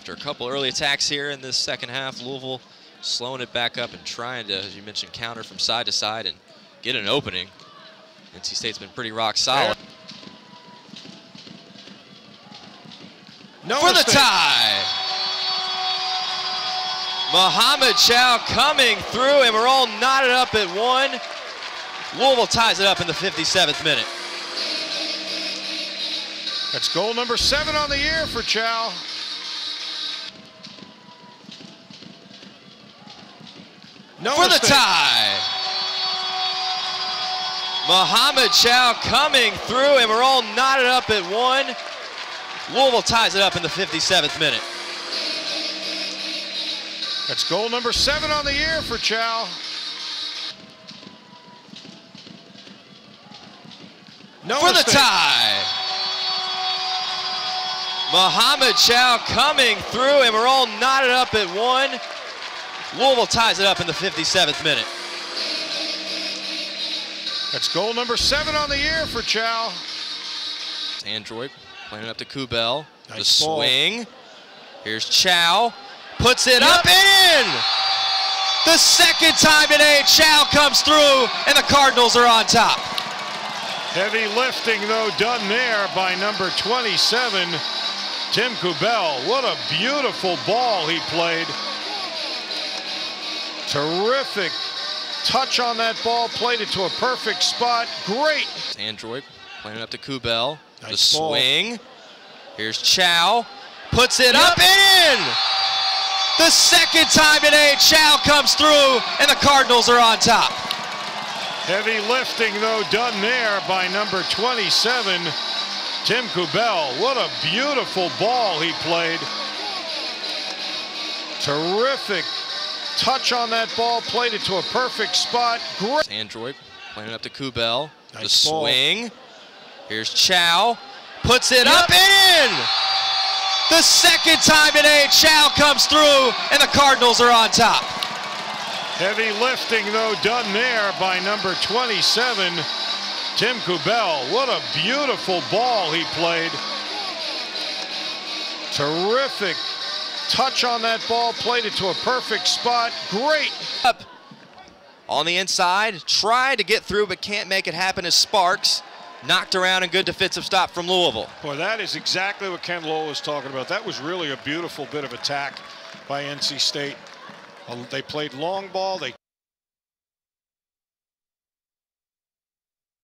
After a couple early attacks here in this second half, Louisville slowing it back up and trying to, as you mentioned, counter from side to side and get an opening. NC State's been pretty rock solid. No For the tie! Mohamed Thiaw coming through and we're all knotted up at one. Louisville ties it up in the 57th minute. That's goal number seven on the year for Thiaw. No for the tie. Mohamed Thiaw coming through, and we're all knotted up at one. Louisville ties it up in the 57th minute. That's goal number seven on the year for Thiaw. No for the tie. Mohamed Thiaw coming through, and we're all knotted up at one. Louisville ties it up in the 57th minute. That's goal number seven on the year for Thiaw. Android playing it up to Kubel. Nice the ball. swing. Here's Thiaw. Puts it up and in! The second time today, Thiaw comes through, and the Cardinals are on top. Heavy lifting, though, done there by number 27, Tim Kubel. What a beautiful ball he played. Terrific touch on that ball, played it to a perfect spot. Great. Android playing it up to Kubel. the Nice ball. swing. Here's Thiaw. Puts it up and in! The second time today, Thiaw comes through, and the Cardinals are on top. Heavy lifting, though, done there by number 27, Tim Kubel. What a beautiful ball he played. Terrific touch on that ball, played it to a perfect spot. Great. Android playing it up to Kubel. the ball. swing. Here's Thiaw. Puts it up and in! The second time today, Thiaw comes through, and the Cardinals are on top. Heavy lifting, though, done there by number 27, Tim Kubel. What a beautiful ball he played. Terrific touch on that ball, played it to a perfect spot. Great. Up on the inside, tried to get through, but can't make it happen as Sparks knocked around and good defensive stop from Louisville. Boy, that is exactly what Ken Lowell was talking about. That was really a beautiful bit of attack by NC State. Uh, They played long ball. They